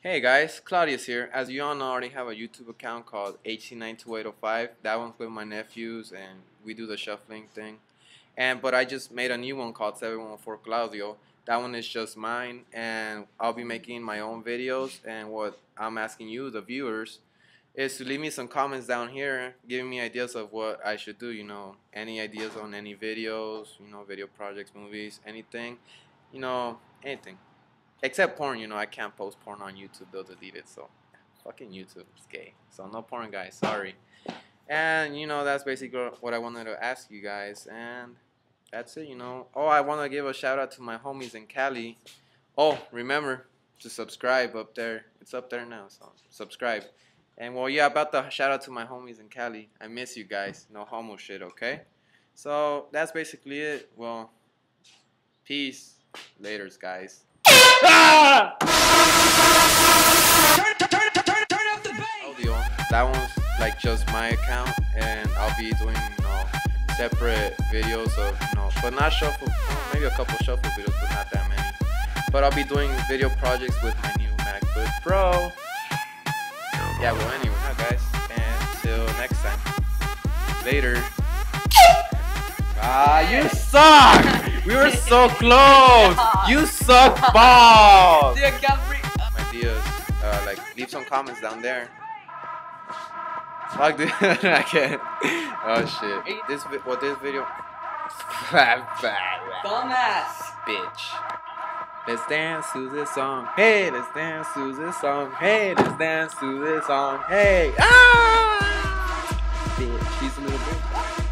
Hey guys, Claudiuz here. As you all know, I already have a YouTube account called HC92805. That one's with my nephews and we do the shuffling thing. And but I just made a new one called 714 Claudio. That one is just mine and I'll be making my own videos and what I'm asking you, the viewers, is to leave me some comments down here giving me ideas of what I should do, you know, any ideas on any videos, you know, video projects, movies, anything, you know, anything. Except porn, you know, I can't post porn on YouTube. They'll delete it. So, fucking YouTube. It's gay. So, no porn, guys. Sorry. And, you know, that's basically what I wanted to ask you guys. And that's it, you know. Oh, I want to give a shout out to my homies in Cali. Oh, remember to subscribe up there. It's up there now. So, subscribe. And, well, yeah, about the shout out to my homies in Cali. I miss you guys. No homo shit, okay? So, that's basically it. Well, peace. Laters, guys. That one's like just my account, and I'll be doing you know separate videos of you know, but not shuffle. Maybe a couple shuffle videos, but not that many. But I'll be doing video projects with my new MacBook Pro. Yeah. Well, anyway, guys, and till next time. Later. Ah, you suck! We were so close! You suck balls! Ideas, uh, like, leave some comments down there. Fuck, dude, I can't. Oh shit. This, what this video. Dumbass. Bitch. Let's dance to this song. Hey, let's dance to this song. Hey, let's dance to this song. Hey, ah! Bitch, she's a little.